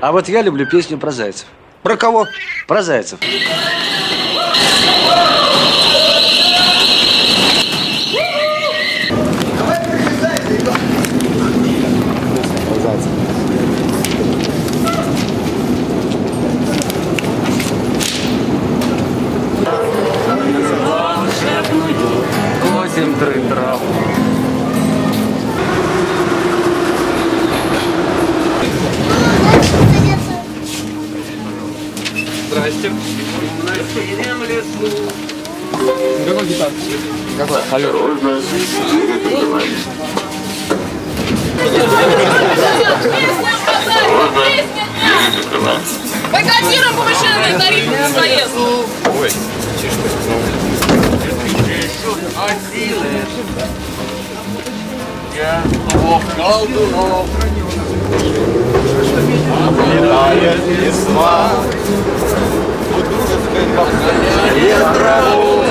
А вот я люблю песню про зайцев. Про кого? Про зайцев. Восемь три трав. Лесу. Какой гитар? Какой? Алло. Бойкотируем повышенные тарифы на проезд. Ой. Я лов колдунов. Облетает весна. И траву. Зайцы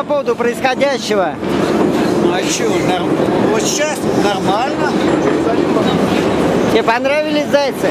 по поводу происходящего? А что, вот сейчас нормально? Тебе понравились зайцы?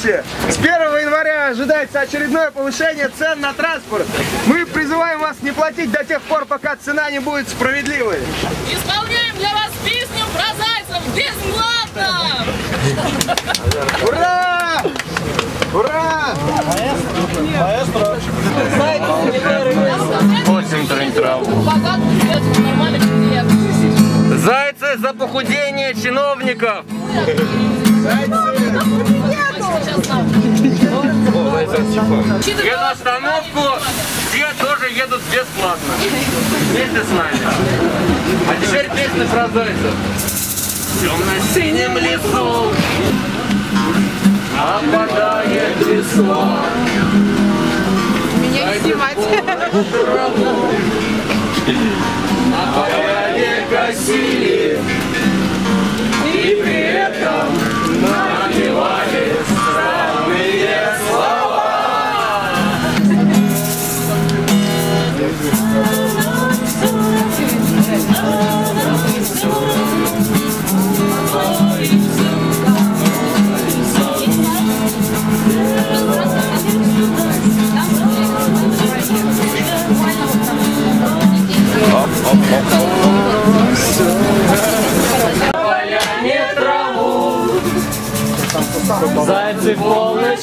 Товарищи! С 1 января ожидается очередное повышение цен на транспорт. Мы призываем вас не платить до тех пор, пока цена не будет справедливой. Исполняем для вас песню про зайцев бесплатно! Ура! Ура! Восемь три трав. Богатых средств, нормальных людей. Зайцы за похудение чиновников. И на остановку все тоже едут бесплатно. Вместе с нами. А теперь песня про зайцев. В темно-синем лесу опадает весна. Меня не снимать. В полночь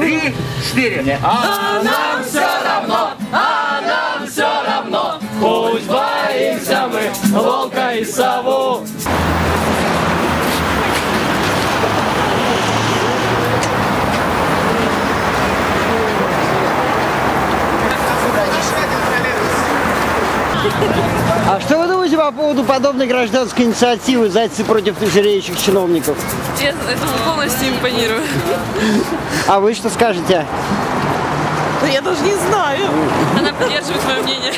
Три, четыре. А нам все равно, а нам все равно, пусть боимся мы волка и сову. А что вы думаете по поводу подобной гражданской инициативы «Зайцы против жиреющих чиновников»? Я этому полностью импонирую. А вы что скажете? Я даже не знаю. Она поддерживает мое мнение.